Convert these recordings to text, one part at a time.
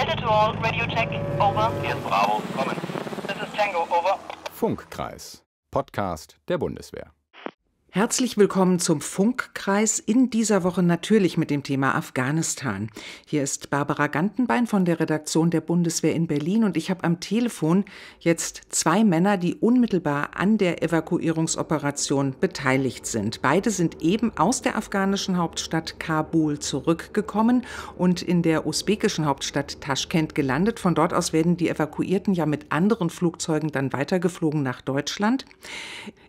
Delta to all, radio check, over. Hier ist Bravo, kommen. This is Tango, over. Funkkreis, Podcast der Bundeswehr. Herzlich willkommen zum Funkkreis, in dieser Woche natürlich mit dem Thema Afghanistan. Hier ist Barbara Gantenbein von der Redaktion der Bundeswehr in Berlin und ich habe am Telefon jetzt zwei Männer, die unmittelbar an der Evakuierungsoperation beteiligt sind. Beide sind eben aus der afghanischen Hauptstadt Kabul zurückgekommen und in der usbekischen Hauptstadt Taschkent gelandet. Von dort aus werden die Evakuierten ja mit anderen Flugzeugen dann weitergeflogen nach Deutschland.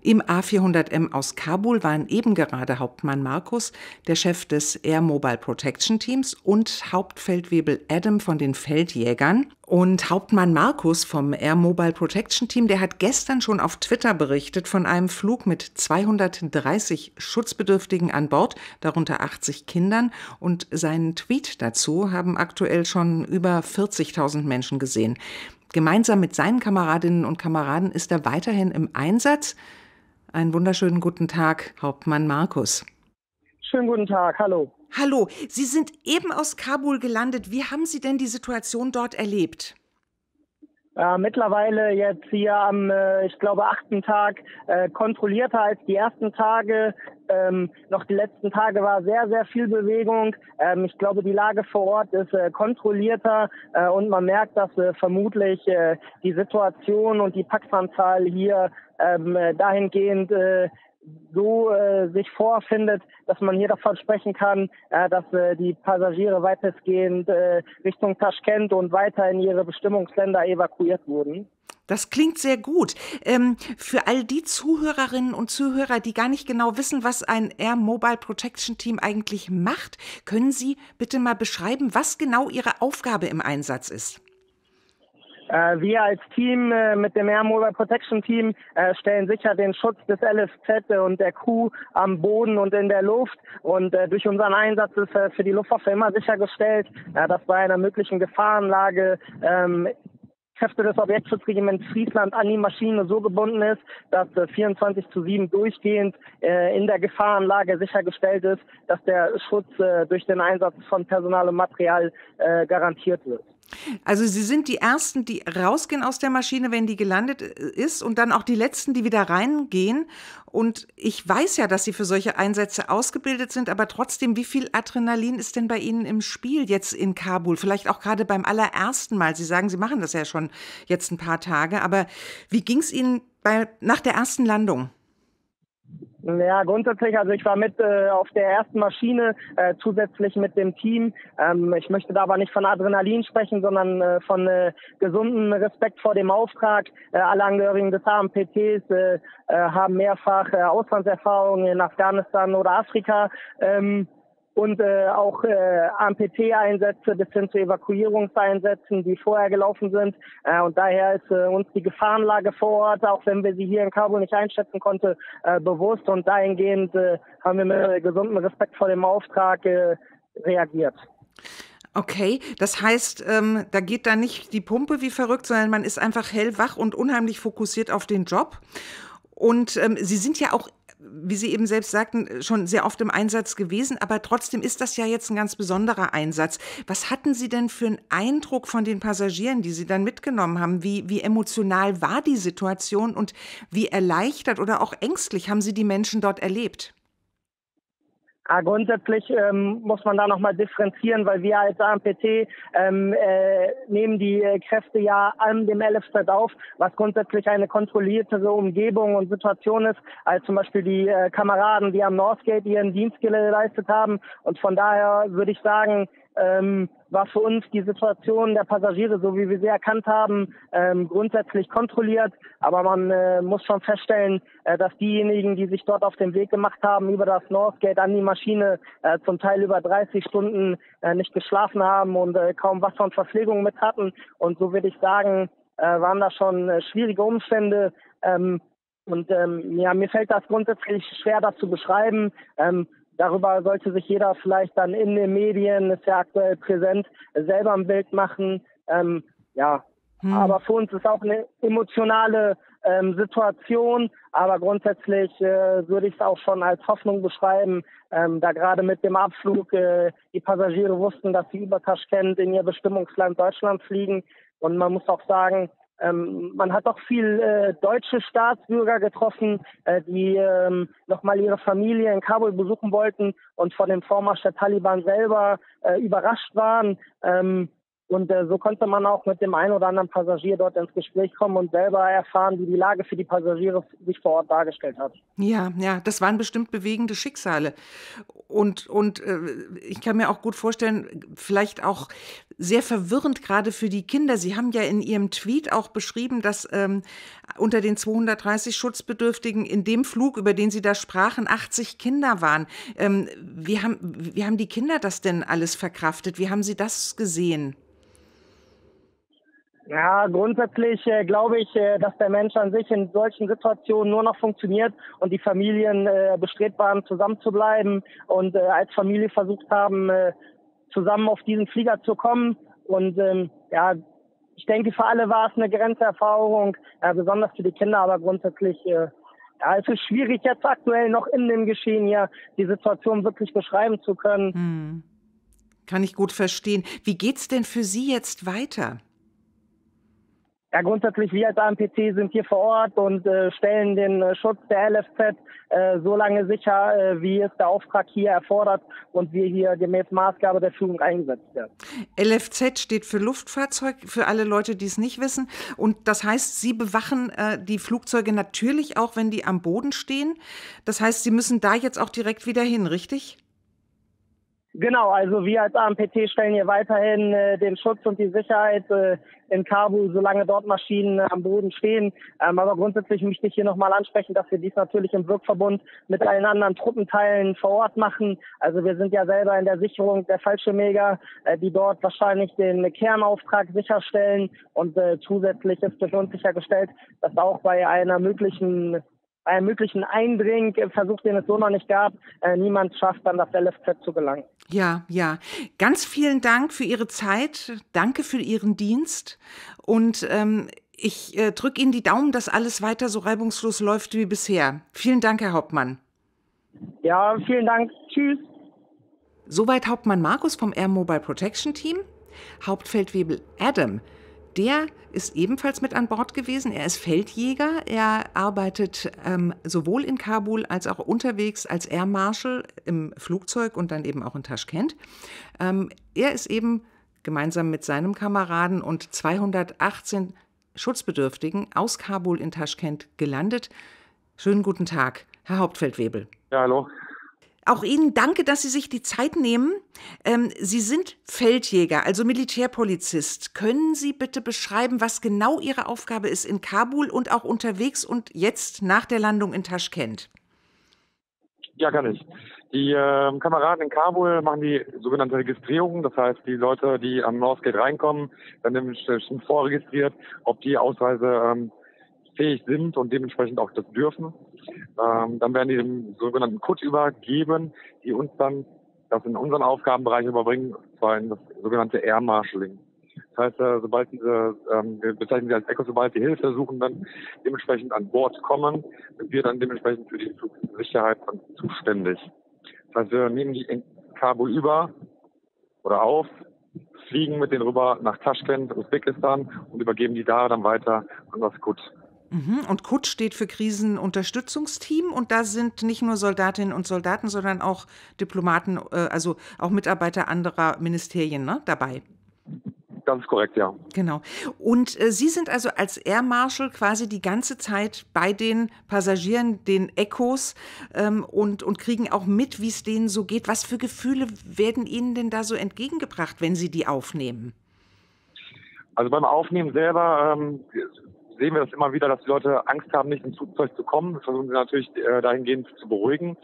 Im A400M aus Kabul waren eben gerade Hauptmann Markus, der Chef des Air Mobile Protection Teams und Hauptfeldwebel Adam von den Feldjägern. Und Hauptmann Markus vom Air Mobile Protection Team, der hat gestern schon auf Twitter berichtet von einem Flug mit 230 Schutzbedürftigen an Bord, darunter 80 Kindern. Und seinen Tweet dazu haben aktuell schon über 40.000 Menschen gesehen. Gemeinsam mit seinen Kameradinnen und Kameraden ist er weiterhin im Einsatz. Einen wunderschönen guten Tag, Hauptmann Markus. Schönen guten Tag, hallo. Hallo, Sie sind eben aus Kabul gelandet. Wie haben Sie denn die Situation dort erlebt? Äh, mittlerweile jetzt hier am, äh, ich glaube, achten Tag äh, kontrollierter als die ersten Tage. Ähm, noch die letzten Tage war sehr, sehr viel Bewegung. Ähm, ich glaube, die Lage vor Ort ist äh, kontrollierter äh, und man merkt, dass äh, vermutlich äh, die Situation und die Paxanzahl hier ähm, dahingehend äh, so äh, sich vorfindet, dass man hier davon sprechen kann, äh, dass äh, die Passagiere weitestgehend äh, Richtung Taschkent und weiter in ihre Bestimmungsländer evakuiert wurden. Das klingt sehr gut. Ähm, für all die Zuhörerinnen und Zuhörer, die gar nicht genau wissen, was ein Air Mobile Protection Team eigentlich macht, können Sie bitte mal beschreiben, was genau Ihre Aufgabe im Einsatz ist? Äh, wir als Team äh, mit dem Air Mobile Protection Team äh, stellen sicher den Schutz des LFZ und der Crew am Boden und in der Luft. Und durch unseren Einsatz ist für die Luftwaffe immer sichergestellt, dass bei einer möglichen Gefahrenlage ähm, Kräfte des Objektschutzregiments Friesland an die Maschine so gebunden ist, dass äh, 24 zu 7 durchgehend äh, in der Gefahrenlage sichergestellt ist, dass der Schutz äh, durch den Einsatz von Personal und Material äh, garantiert wird. Also Sie sind die Ersten, die rausgehen aus der Maschine, wenn die gelandet äh, ist und dann auch die Letzten, die wieder reingehen. Und ich weiß ja, dass Sie für solche Einsätze ausgebildet sind, aber trotzdem, wie viel Adrenalin ist denn bei Ihnen im Spiel jetzt in Kabul? Vielleicht auch gerade beim allerersten Mal. Sie sagen, Sie machen das ja schon jetzt ein paar Tage, aber wie ging es Ihnen bei, nach der ersten Landung? Ja, grundsätzlich, also ich war mit äh, auf der ersten Maschine, äh, zusätzlich mit dem Team. Ähm, ich möchte da aber nicht von Adrenalin sprechen, sondern äh, von äh, gesundem Respekt vor dem Auftrag. Äh, alle Angehörigen des AMPTs äh, äh, haben mehrfach äh, Auslandserfahrungen in Afghanistan oder Afrika. Ähm, und äh, auch äh, AMPT-Einsätze bis hin zu Evakuierungseinsätzen, die vorher gelaufen sind. Äh, und daher ist äh, uns die Gefahrenlage vor Ort, auch wenn wir sie hier in Kabul nicht einschätzen konnten, äh, bewusst. Und dahingehend äh, haben wir mit gesundem Respekt vor dem Auftrag äh, reagiert. Okay, das heißt, ähm, da geht da nicht die Pumpe wie verrückt, sondern man ist einfach hellwach und unheimlich fokussiert auf den Job. Und ähm, Sie sind ja auch wie Sie eben selbst sagten, schon sehr oft im Einsatz gewesen, aber trotzdem ist das ja jetzt ein ganz besonderer Einsatz. Was hatten Sie denn für einen Eindruck von den Passagieren, die Sie dann mitgenommen haben? Wie, wie emotional war die Situation und wie erleichtert oder auch ängstlich haben Sie die Menschen dort erlebt? Ja, grundsätzlich ähm, muss man da nochmal differenzieren, weil wir als AMPT ähm, äh, nehmen die äh, Kräfte ja an dem LFZ auf, was grundsätzlich eine kontrolliertere Umgebung und Situation ist, als zum Beispiel die äh, Kameraden, die am Northgate ihren Dienst geleistet haben. Und von daher würde ich sagen, ähm, war für uns die Situation der Passagiere, so wie wir sie erkannt haben, ähm, grundsätzlich kontrolliert. Aber man äh, muss schon feststellen, äh, dass diejenigen, die sich dort auf den Weg gemacht haben, über das Northgate an die Maschine, äh, zum Teil über 30 Stunden äh, nicht geschlafen haben und äh, kaum Wasser und Verpflegung mit hatten. Und so würde ich sagen, äh, waren da schon äh, schwierige Umstände. Ähm, und ähm, ja, mir fällt das grundsätzlich schwer, das zu beschreiben. Ähm, Darüber sollte sich jeder vielleicht dann in den Medien, ist ja aktuell präsent, selber ein Bild machen. Ähm, ja, hm. aber für uns ist auch eine emotionale ähm, Situation, aber grundsätzlich äh, würde ich es auch schon als Hoffnung beschreiben, ähm, da gerade mit dem Abflug äh, die Passagiere wussten, dass sie über Taschkent in ihr Bestimmungsland Deutschland fliegen. Und man muss auch sagen, ähm, man hat auch viel äh, deutsche Staatsbürger getroffen, äh, die ähm, nochmal ihre Familie in Kabul besuchen wollten und von dem Vormarsch der Taliban selber äh, überrascht waren. Ähm, und äh, so konnte man auch mit dem einen oder anderen Passagier dort ins Gespräch kommen und selber erfahren, wie die Lage für die Passagiere sich vor Ort dargestellt hat. Ja, ja, das waren bestimmt bewegende Schicksale. Und, und äh, ich kann mir auch gut vorstellen, vielleicht auch sehr verwirrend gerade für die Kinder. Sie haben ja in Ihrem Tweet auch beschrieben, dass ähm, unter den 230 Schutzbedürftigen in dem Flug, über den Sie da sprachen, 80 Kinder waren. Ähm, wie, haben, wie haben die Kinder das denn alles verkraftet? Wie haben Sie das gesehen? Ja, grundsätzlich äh, glaube ich, äh, dass der Mensch an sich in solchen Situationen nur noch funktioniert und die Familien äh, bestrebt waren, zusammenzubleiben und äh, als Familie versucht haben, äh, zusammen auf diesen Flieger zu kommen. Und ähm, ja, ich denke, für alle war es eine Grenzerfahrung, besonders für die Kinder, aber grundsätzlich äh, ja, es ist schwierig jetzt aktuell noch in dem Geschehen hier die Situation wirklich beschreiben zu können. Hm. Kann ich gut verstehen. Wie geht's denn für Sie jetzt weiter? Ja, grundsätzlich wir als AMPC sind hier vor Ort und äh, stellen den äh, Schutz der LFZ äh, so lange sicher, äh, wie es der Auftrag hier erfordert und wir hier gemäß Maßgabe der Führung eingesetzt werden. LFZ steht für Luftfahrzeug, für alle Leute, die es nicht wissen. Und das heißt, Sie bewachen äh, die Flugzeuge natürlich auch, wenn die am Boden stehen. Das heißt, Sie müssen da jetzt auch direkt wieder hin, richtig? Genau, also wir als AMPT stellen hier weiterhin äh, den Schutz und die Sicherheit äh, in Kabul, solange dort Maschinen äh, am Boden stehen. Ähm, aber grundsätzlich möchte ich hier nochmal ansprechen, dass wir dies natürlich im Wirkverbund mit allen anderen Truppenteilen vor Ort machen. Also wir sind ja selber in der Sicherung der Fallschirmjäger, äh, die dort wahrscheinlich den Kernauftrag sicherstellen. Und äh, zusätzlich ist durch uns sichergestellt, dass auch bei einer möglichen bei einem möglichen Eindringversuch, den es so noch nicht gab, äh, niemand schafft, an das LFZ zu gelangen. Ja, ja. Ganz vielen Dank für Ihre Zeit. Danke für Ihren Dienst. Und ähm, ich äh, drücke Ihnen die Daumen, dass alles weiter so reibungslos läuft wie bisher. Vielen Dank, Herr Hauptmann. Ja, vielen Dank. Tschüss. Soweit Hauptmann Markus vom Air Mobile Protection Team. Hauptfeldwebel Adam der ist ebenfalls mit an Bord gewesen. Er ist Feldjäger. Er arbeitet ähm, sowohl in Kabul als auch unterwegs als Air Marshal im Flugzeug und dann eben auch in Taschkent. Ähm, er ist eben gemeinsam mit seinem Kameraden und 218 Schutzbedürftigen aus Kabul in Taschkent gelandet. Schönen guten Tag, Herr Hauptfeldwebel. Ja, hallo. Auch Ihnen danke, dass Sie sich die Zeit nehmen. Ähm, Sie sind Feldjäger, also Militärpolizist. Können Sie bitte beschreiben, was genau Ihre Aufgabe ist in Kabul und auch unterwegs und jetzt nach der Landung in Taschkent? Ja, kann ich. Die äh, Kameraden in Kabul machen die sogenannte Registrierung. Das heißt, die Leute, die am Northgate reinkommen, werden nämlich schon vorregistriert, ob die Ausreise ähm, fähig sind und dementsprechend auch das dürfen. Ähm, dann werden die dem sogenannten KUT übergeben, die uns dann das in unseren Aufgabenbereich überbringen, zwar in das sogenannte Air Marshalling. Das heißt, äh, sobald diese, ähm, wir bezeichnen sie als Echo, sobald die Hilfe suchen, dann dementsprechend an Bord kommen, sind wir dann dementsprechend für die Flugsicherheit zuständig. Das heißt, wir nehmen die in Kabul über oder auf, fliegen mit denen rüber nach Taschkent, Usbekistan und übergeben die da dann weiter an das KUT. Mhm. Und KUT steht für Krisenunterstützungsteam und da sind nicht nur Soldatinnen und Soldaten, sondern auch Diplomaten, äh, also auch Mitarbeiter anderer Ministerien ne, dabei. Ist korrekt, ja. Genau. Und äh, Sie sind also als Air Marshal quasi die ganze Zeit bei den Passagieren, den Echos ähm, und, und kriegen auch mit, wie es denen so geht. Was für Gefühle werden Ihnen denn da so entgegengebracht, wenn Sie die aufnehmen? Also beim Aufnehmen selber ähm, sehen wir das immer wieder, dass die Leute Angst haben, nicht ins Flugzeug zu kommen. Das versuchen sie natürlich äh, dahingehend zu beruhigen.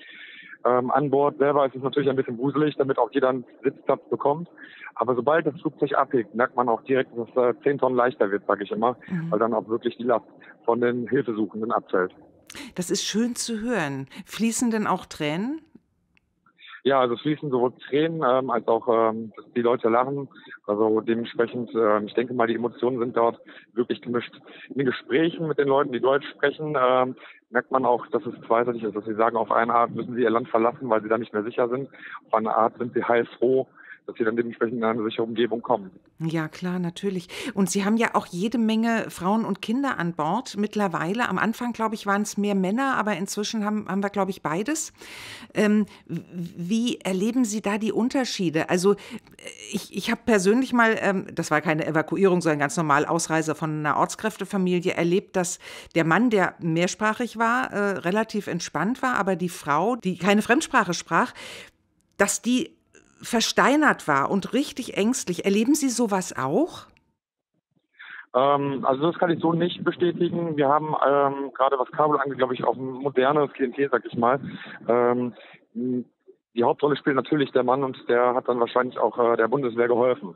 Ähm, an Bord selber ist es natürlich ein bisschen wuselig, damit auch jeder einen Sitzplatz bekommt. Aber sobald das Flugzeug abhebt, merkt man auch direkt, dass es äh, 10 Tonnen leichter wird, sage ich immer, mhm. weil dann auch wirklich die Last von den Hilfesuchenden abfällt. Das ist schön zu hören. Fließen denn auch Tränen? Ja, also fließen sowohl Tränen ähm, als auch, ähm, die Leute lachen. Also dementsprechend, äh, ich denke mal, die Emotionen sind dort wirklich gemischt. In den Gesprächen mit den Leuten, die Deutsch sprechen, ähm, merkt man auch, dass es zweiseitig ist, dass sie sagen, auf eine Art müssen sie ihr Land verlassen, weil sie da nicht mehr sicher sind. Auf eine Art sind sie heilfroh, dass sie dann dementsprechend in eine sichere Umgebung kommen. Ja, klar, natürlich. Und Sie haben ja auch jede Menge Frauen und Kinder an Bord mittlerweile. Am Anfang, glaube ich, waren es mehr Männer, aber inzwischen haben, haben wir, glaube ich, beides. Ähm, wie erleben Sie da die Unterschiede? Also ich, ich habe persönlich mal, ähm, das war keine Evakuierung, sondern ganz normal Ausreise von einer Ortskräftefamilie, erlebt, dass der Mann, der mehrsprachig war, äh, relativ entspannt war, aber die Frau, die keine Fremdsprache sprach, dass die versteinert war und richtig ängstlich. Erleben Sie sowas auch? Ähm, also das kann ich so nicht bestätigen. Wir haben ähm, gerade was Kabel angeht, glaube ich, auch ein modernes Klientel, sag ich mal. Ähm, die Hauptrolle spielt natürlich der Mann und der hat dann wahrscheinlich auch äh, der Bundeswehr geholfen.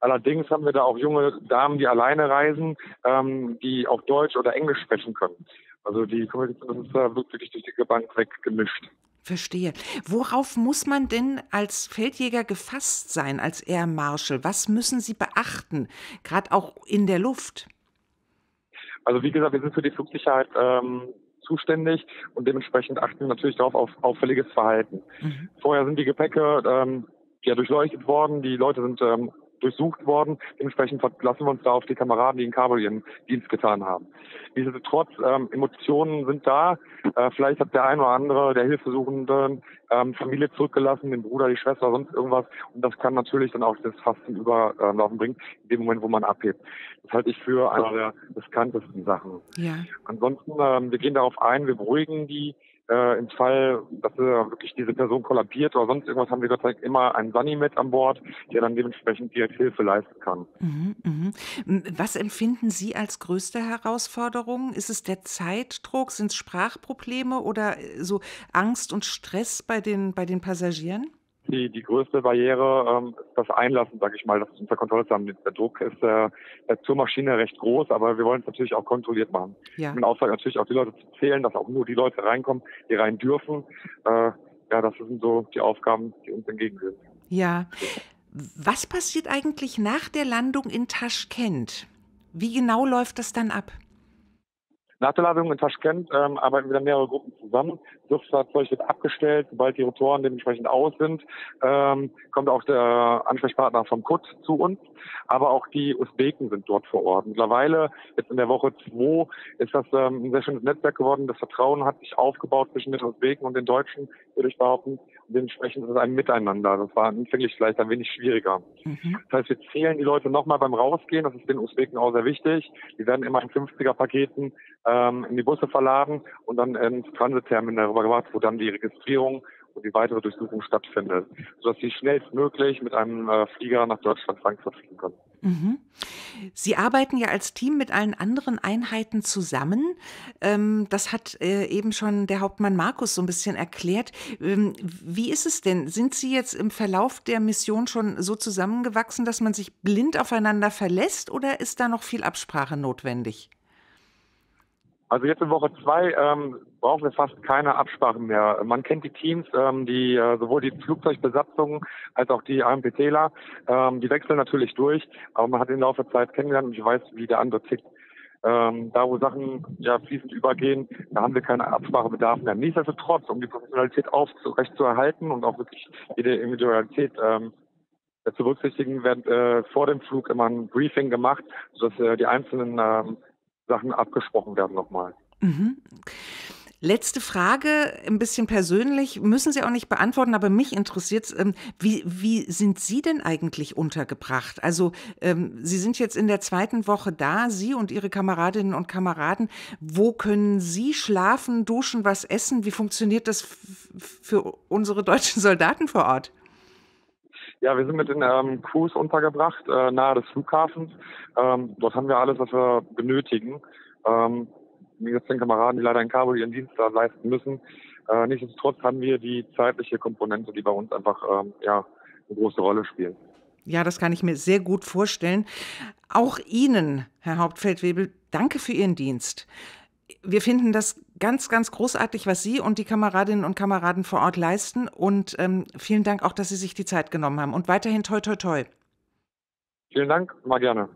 Allerdings haben wir da auch junge Damen, die alleine reisen, ähm, die auch Deutsch oder Englisch sprechen können. Also die Kommunikation ist da wirklich durch die Bank weg gemischt. Verstehe. Worauf muss man denn als Feldjäger gefasst sein, als Air Marshal? Was müssen Sie beachten, gerade auch in der Luft? Also wie gesagt, wir sind für die Flugsicherheit ähm, zuständig und dementsprechend achten wir natürlich darauf auf auffälliges Verhalten. Mhm. Vorher sind die Gepäcke ähm, ja durchleuchtet worden, die Leute sind ähm, durchsucht worden. Dementsprechend verlassen wir uns da auf die Kameraden, die in Kabul ihren Dienst getan haben. Nichtsdestotrotz, ähm, Emotionen sind da. Äh, vielleicht hat der ein oder andere der Hilfesuchenden ähm, Familie zurückgelassen, den Bruder, die Schwester, sonst irgendwas. Und das kann natürlich dann auch das Fasten überlaufen bringen, in dem Moment, wo man abhebt. Das halte ich für einer der riskantesten Sachen. Ja. Ansonsten, ähm, wir gehen darauf ein, wir beruhigen die äh, Im Fall, dass äh, wirklich diese Person kollabiert oder sonst irgendwas, haben wir Gott sei Dank immer einen Sunny mit an Bord, der dann dementsprechend direkt Hilfe leisten kann. Mhm, mh. Was empfinden Sie als größte Herausforderung? Ist es der Zeitdruck, sind es Sprachprobleme oder äh, so Angst und Stress bei den, bei den Passagieren? Die, die größte Barriere ähm, ist das Einlassen, sage ich mal, das unter Kontrolle zu haben. Der Druck ist äh, zur Maschine recht groß, aber wir wollen es natürlich auch kontrolliert machen. Ja. Mit Auftrag natürlich auch die Leute zu zählen, dass auch nur die Leute reinkommen, die rein dürfen. Äh, ja, das sind so die Aufgaben, die uns entgegenstehen. Ja. Was passiert eigentlich nach der Landung in Taschkent? Wie genau läuft das dann ab? Nach der Landung in Taschkent ähm, arbeiten wieder mehrere Gruppen zusammen. Das Luftfahrzeug wird abgestellt, sobald die Rotoren dementsprechend aus sind, ähm, kommt auch der Ansprechpartner vom KUT zu uns. Aber auch die Usbeken sind dort vor Ort. Mittlerweile, jetzt in der Woche zwei, ist das ähm, ein sehr schönes Netzwerk geworden. Das Vertrauen hat sich aufgebaut zwischen den Usbeken und den Deutschen, würde ich behaupten. Und dementsprechend ist es ein Miteinander. Das war anfänglich vielleicht ein wenig schwieriger. Mhm. Das heißt, wir zählen die Leute nochmal beim Rausgehen. Das ist den Usbeken auch sehr wichtig. Die werden immer in 50er-Paketen ähm, in die Busse verladen und dann ins Transitterminal rübergebracht, wo dann die Registrierung und die weitere Durchsuchung stattfindet, sodass sie schnellstmöglich mit einem äh, Flieger nach Deutschland, Frankfurt fliegen können. Mhm. Sie arbeiten ja als Team mit allen anderen Einheiten zusammen. Ähm, das hat äh, eben schon der Hauptmann Markus so ein bisschen erklärt. Ähm, wie ist es denn? Sind Sie jetzt im Verlauf der Mission schon so zusammengewachsen, dass man sich blind aufeinander verlässt oder ist da noch viel Absprache notwendig? Also jetzt in Woche zwei ähm, brauchen wir fast keine Absprachen mehr. Man kennt die Teams, ähm, die äh, sowohl die Flugzeugbesatzungen als auch die AMPTler, ähm, die wechseln natürlich durch, aber man hat im Laufe der Zeit kennengelernt und ich weiß, wie der andere tickt. Ähm, da, wo Sachen ja fließend übergehen, da haben wir keine Absprachebedarf mehr. Nichtsdestotrotz, um die Professionalität aufrecht zu erhalten und auch wirklich jede Individualität ähm, zu berücksichtigen, wird äh, vor dem Flug immer ein Briefing gemacht, sodass äh, die einzelnen ähm, Sachen abgesprochen werden nochmal. Mhm. Letzte Frage, ein bisschen persönlich, müssen Sie auch nicht beantworten, aber mich interessiert es, ähm, wie, wie sind Sie denn eigentlich untergebracht? Also ähm, Sie sind jetzt in der zweiten Woche da, Sie und Ihre Kameradinnen und Kameraden. Wo können Sie schlafen, duschen, was essen? Wie funktioniert das für unsere deutschen Soldaten vor Ort? Ja, wir sind mit den ähm, Crews untergebracht, äh, nahe des Flughafens. Ähm, dort haben wir alles, was wir benötigen. Ähm, wie gesagt, den Kameraden, die leider in Kabul ihren Dienst da leisten müssen. Äh, nichtsdestotrotz haben wir die zeitliche Komponente, die bei uns einfach ähm, ja, eine große Rolle spielt. Ja, das kann ich mir sehr gut vorstellen. Auch Ihnen, Herr Hauptfeldwebel, danke für Ihren Dienst. Wir finden das ganz, ganz großartig, was Sie und die Kameradinnen und Kameraden vor Ort leisten. Und ähm, vielen Dank auch, dass Sie sich die Zeit genommen haben. Und weiterhin toi, toi, toi. Vielen Dank, mal gerne.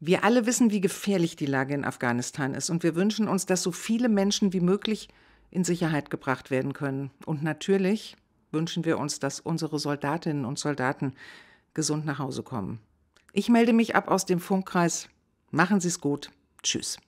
Wir alle wissen, wie gefährlich die Lage in Afghanistan ist. Und wir wünschen uns, dass so viele Menschen wie möglich in Sicherheit gebracht werden können. Und natürlich wünschen wir uns, dass unsere Soldatinnen und Soldaten gesund nach Hause kommen. Ich melde mich ab aus dem Funkkreis. Machen Sie es gut. Tschüss.